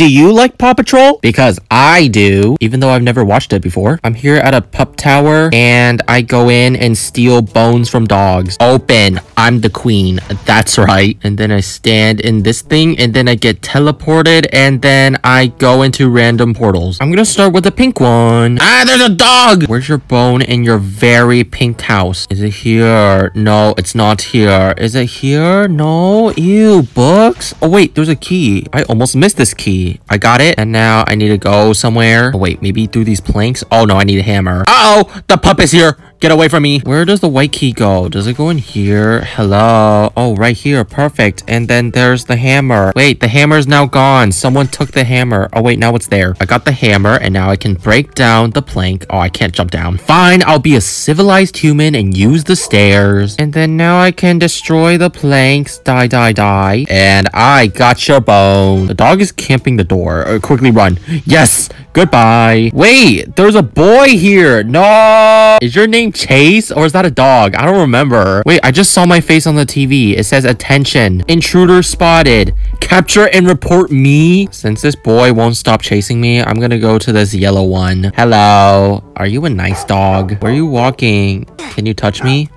Do you like Paw Patrol? Because I do, even though I've never watched it before. I'm here at a pup tower and I go in and steal bones from dogs. Open. I'm the queen. That's right. And then I stand in this thing and then I get teleported and then I go into random portals. I'm gonna start with the pink one. Ah, there's a dog! Where's your bone in your very pink house? Is it here? No, it's not here. Is it here? No. Ew, books. Oh, wait, there's a key. I almost missed this key. I got it. And now I need to go somewhere. Oh, wait, maybe through these planks? Oh, no, I need a hammer. Uh-oh, the pup is here. Get away from me. Where does the white key go? Does it go in here? Hello? Oh, right here. Perfect. And then there's the hammer. Wait, the hammer is now gone. Someone took the hammer. Oh, wait, now it's there. I got the hammer and now I can break down the plank. Oh, I can't jump down. Fine, I'll be a civilized human and use the stairs. And then now I can destroy the planks. Die, die, die. And I got your bone. The dog is camping the door. Uh, quickly run. Yes. Goodbye. Wait, there's a boy here. No. Is your name Chase or is that a dog? I don't remember. Wait, I just saw my face on the TV. It says attention. Intruder spotted. Capture and report me. Since this boy won't stop chasing me, I'm gonna go to this yellow one. Hello. Are you a nice dog? Where are you walking? Can you touch me?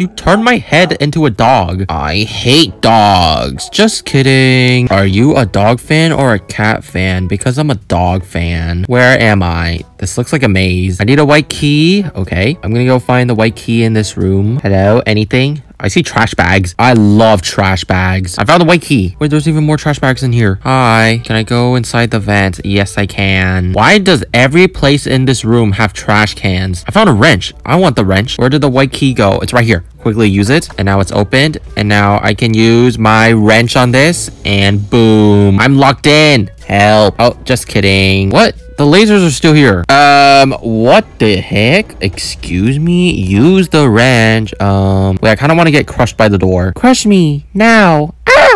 You turned my head into a dog. I hate dogs. Just kidding. Are you a dog fan or a cat fan? Because I'm a dog fan. Where am I? This looks like a maze. I need a white key. Okay. I'm gonna go find the white key in this room. Hello? Anything? I see trash bags. I love trash bags. I found the white key. Wait, there's even more trash bags in here. Hi. Can I go inside the vent? Yes, I can. Why does every place in this room have trash cans? I found a wrench. I want the wrench. Where did the white key go? It's right here. Quickly use it. And now it's opened. And now I can use my wrench on this. And boom. I'm locked in. Help. Oh, just kidding. What? The lasers are still here. Um, what the heck? Excuse me? Use the wrench. Um, wait, I kind of want to get crushed by the door. Crush me now.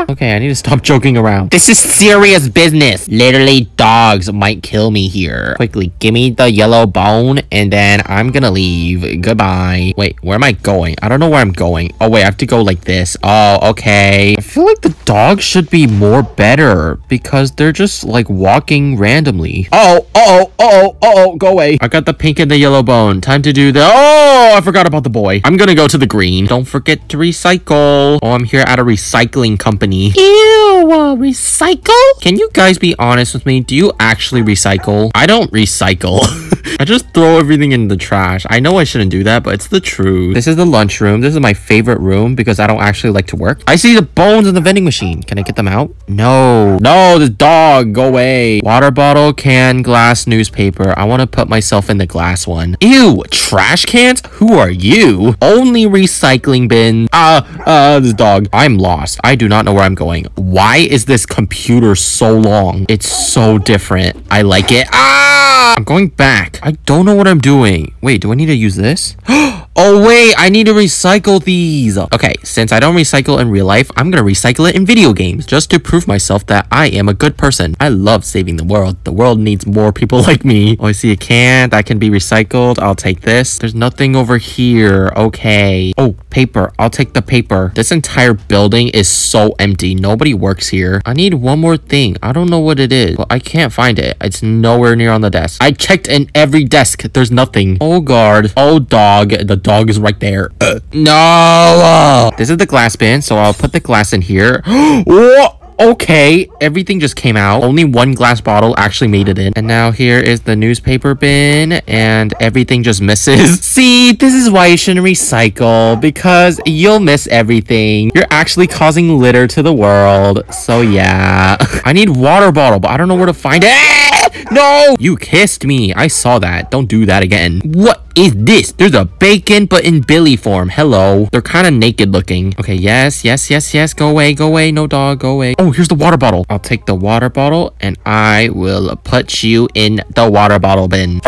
Okay, I need to stop joking around. This is serious business. Literally, dogs might kill me here. Quickly, give me the yellow bone, and then I'm gonna leave. Goodbye. Wait, where am I going? I don't know where I'm going. Oh, wait, I have to go like this. Oh, okay. I feel like the dogs should be more better because they're just like walking randomly. Oh, uh-oh, uh-oh, uh-oh, go away. I got the pink and the yellow bone. Time to do the... Oh, I forgot about the boy. I'm gonna go to the green. Don't forget to recycle. Oh, I'm here at a recycling company. Ew, uh, recycle? Can you guys be honest with me? Do you actually recycle? I don't recycle. I just throw everything in the trash. I know I shouldn't do that, but it's the truth. This is the lunchroom. This is my favorite room because I don't actually like to work. I see the bones in the vending machine. Can I get them out? No. No, the dog. Go away. Water bottle, can, glass, newspaper. I want to put myself in the glass one. Ew, trash cans? Who are you? Only recycling bin. Ah, uh, uh, this dog. I'm lost. I do not know where I'm going. Why is this computer so long? It's so different. I like it. Ah! I'm going back. I don't know what I'm doing. Wait, do I need to use this? Oh, wait, I need to recycle these. Okay, since I don't recycle in real life, I'm gonna recycle it in video games just to prove myself that I am a good person. I love saving the world. The world needs more people like me. Oh, I see a can that can be recycled. I'll take this. There's nothing over here. Okay. Oh, paper. I'll take the paper. This entire building is so empty. Nobody works here. I need one more thing. I don't know what it is. Well, I can't find it. It's nowhere near on the desk. I checked in every desk. There's nothing. Oh, guard. Oh, dog. The dog is right there. Uh, no! This is the glass bin, so I'll put the glass in here. Whoa! okay. Everything just came out. Only one glass bottle actually made it in. And now here is the newspaper bin and everything just misses. See this is why you shouldn't recycle because you'll miss everything. You're actually causing litter to the world. So yeah. I need water bottle but i don't know where to find it. No! You kissed me. I saw that. Don't do that again. What is this? There's a bacon, but in Billy form. Hello. They're kind of naked looking. Okay, yes, yes, yes, yes. Go away, go away. No dog, go away. Oh, here's the water bottle. I'll take the water bottle and I will put you in the water bottle bin.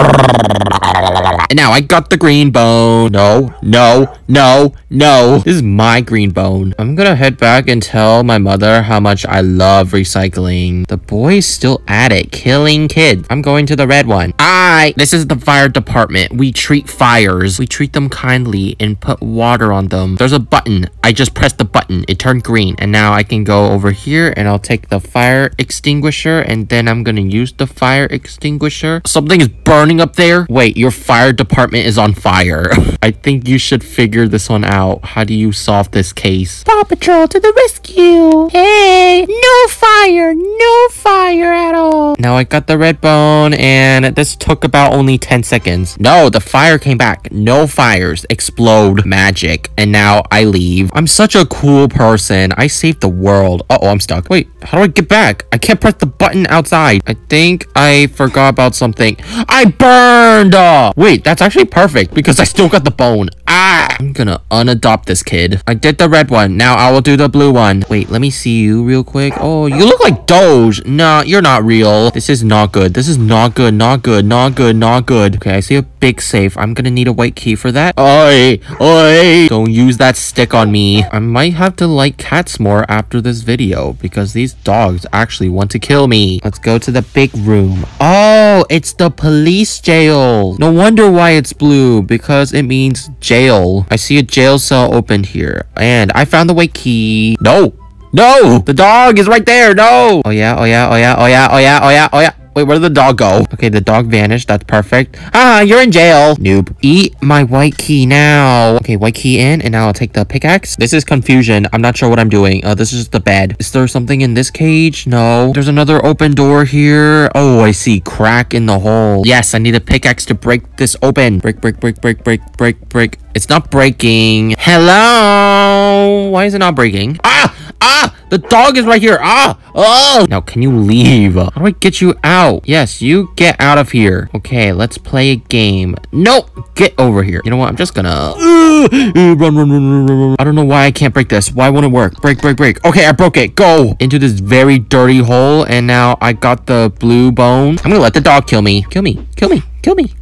And now I got the green bone. No, no, no, no. This is my green bone. I'm gonna head back and tell my mother how much I love recycling. The boy's still at it, killing kids. I'm going to the red one. I, this is the fire department. We treat treat fires. We treat them kindly and put water on them. There's a button. I just pressed the button. It turned green. And now I can go over here and I'll take the fire extinguisher and then I'm gonna use the fire extinguisher. Something is burning up there. Wait, your fire department is on fire. I think you should figure this one out. How do you solve this case? Paw Patrol to the rescue! Hey! No fire! No fire at all! Now I got the red bone and this took about only 10 seconds. No, the fire came back. No fires. Explode. Magic. And now I leave. I'm such a cool person. I saved the world. Uh oh I'm stuck. Wait, how do I get back? I can't press the button outside. I think I forgot about something. I burned! Uh, wait, that's actually perfect because I still got the bone. Ah! I'm gonna unadopt this kid. I did the red one. Now I will do the blue one. Wait, let me see you real quick. Oh, you look like Doge. Nah, you're not real. This is not good. This is not good. Not good. Not good. Not good. Okay, I see a big safe. I'm gonna need a white key for that. Oi! Oi! Don't use that stick on me. I might have to like cats more after this video because these dogs actually want to kill me. Let's go to the big room. Oh, it's the police jail. No wonder why it's blue because it means jail. I see a jail cell opened here. And I found the white key. No, no, the dog is right there. No. Oh yeah, oh yeah, oh yeah, oh yeah, oh yeah, oh yeah, oh yeah. Wait, where did the dog go? Okay, the dog vanished. That's perfect. Ah, you're in jail. Noob. Eat my white key now. Okay, white key in, and now I'll take the pickaxe. This is confusion. I'm not sure what I'm doing. Uh, this is the bed. Is there something in this cage? No. There's another open door here. Oh, I see. Crack in the hole. Yes, I need a pickaxe to break this open. Break, break, break, break, break, break, break. It's not breaking. Hello? Why is it not breaking? Ah! Ah! The dog is right here. Ah! Oh! Now, can you leave? How do I get you out? Yes, you get out of here. Okay, let's play a game. Nope! Get over here. You know what? I'm just gonna... Uh, run, run, run, run, run. I don't know why I can't break this. Why won't it work? Break, break, break. Okay, I broke it. Go! Into this very dirty hole, and now I got the blue bone. I'm gonna let the dog kill me. Kill me. Kill me. Kill me.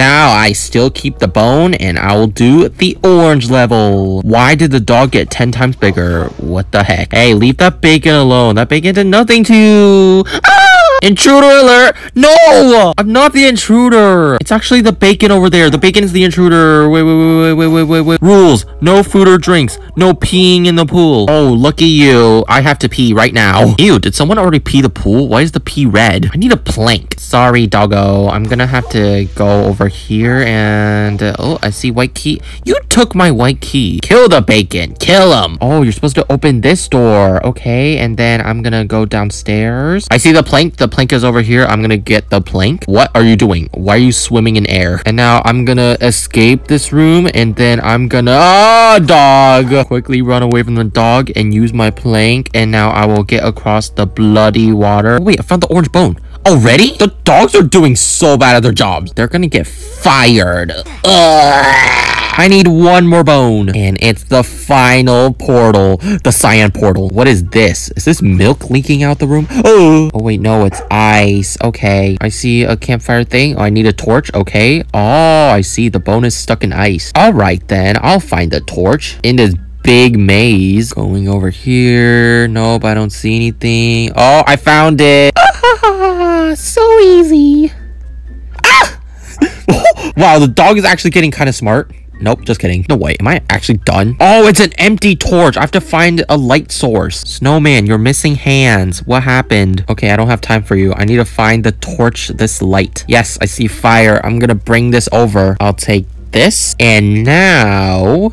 Now I still keep the bone and I will do the orange level. Why did the dog get 10 times bigger? What the heck? Hey, leave that bacon alone. That bacon did nothing to you. Ah! Intruder alert! No! I'm not the intruder. It's actually the bacon over there. The bacon is the intruder. Wait, wait, wait, wait, wait, wait, wait. Rules. No food or drinks. No peeing in the pool. Oh, lucky you. I have to pee right now. Ew, did someone already pee the pool? Why is the pee red? I need a plank. Sorry, doggo. I'm gonna have to go over here and... Uh, oh, I see white key. You took my white key. Kill the bacon. Kill him. Oh, you're supposed to open this door. Okay, and then I'm gonna go downstairs. I see the plank. The plank is over here. I'm gonna get the plank. What are you doing? Why are you swimming in air? And now I'm gonna escape this room and then I'm gonna... Ah, dog! Quickly run away from the dog and use my plank. And now I will get across the bloody water. Oh, wait, I found the orange bone. Already? The dogs are doing so bad at their jobs. They're gonna get fired. Ugh. I need one more bone. And it's the final portal. The cyan portal. What is this? Is this milk leaking out the room? Oh, oh wait, no, it's ice. Okay. I see a campfire thing. Oh, I need a torch. Okay. Oh, I see. The bone is stuck in ice. All right, then. I'll find the torch in this big maze. Going over here. Nope, I don't see anything. Oh, I found it. so easy. Ah! wow, the dog is actually getting kind of smart. Nope, just kidding. No way. Am I actually done? Oh, it's an empty torch. I have to find a light source. Snowman, you're missing hands. What happened? Okay, I don't have time for you. I need to find the torch, this light. Yes, I see fire. I'm gonna bring this over. I'll take this. And now...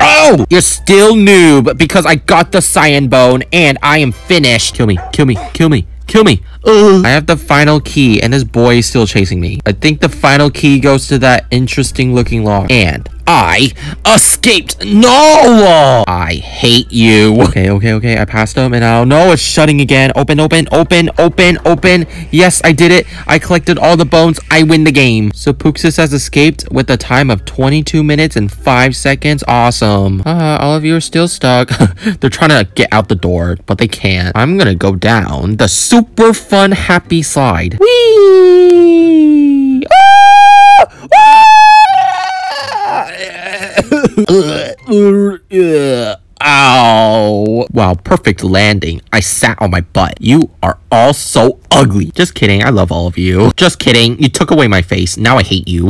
Oh! You're still noob because I got the cyan bone and I am finished. Kill me, kill me, kill me. Kill me. Ugh. I have the final key and this boy is still chasing me. I think the final key goes to that interesting looking lock. And I escaped. No! I hate you. Okay, okay, okay. I passed them and now, no, it's shutting again. Open, open, open, open, open. Yes, I did it. I collected all the bones. I win the game. So Pooxis has escaped with a time of 22 minutes and 5 seconds. Awesome. Uh, all of you are still stuck. They're trying to get out the door, but they can't. I'm gonna go down the super fun happy slide. Whee! Ah! Ah! Ow. Wow, perfect landing. I sat on my butt. You are all so ugly. Just kidding. I love all of you. Just kidding. You took away my face. Now I hate you.